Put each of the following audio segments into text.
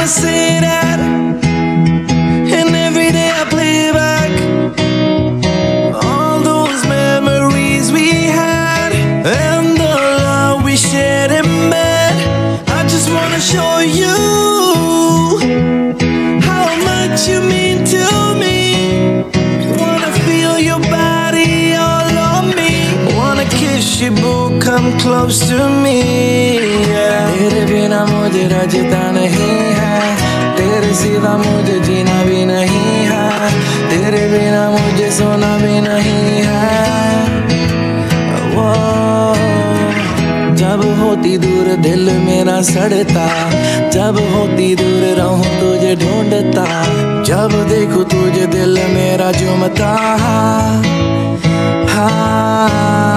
wanna say that. And every day I play back all those memories we had and the love we shared in bed. I just wanna show you how much you mean to me. Wanna feel your body all on me. Wanna kiss you, boo, come close to me. Yeah. तेरे बिना मुझे रजता नहीं है तेरे सिवा मुझे जीना भी नहीं है। तेरे बिना मुझे सोना भी नहीं है। वो, जब होती दूर दिल मेरा सड़ता, जब होती दूर रहूँ तुझे ढूंढता, जब देखूँ तुझे दिल मेरा झूमता। हाँ।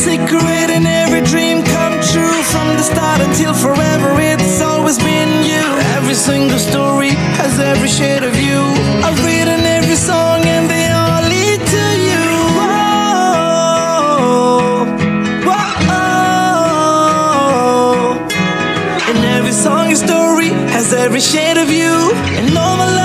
secret in every dream come true From the start until forever. It's always been you. Every single story has every shade of you. I've written every song and they all lead to you. Oh, oh, oh, And every song and story has every shade of you. And all my life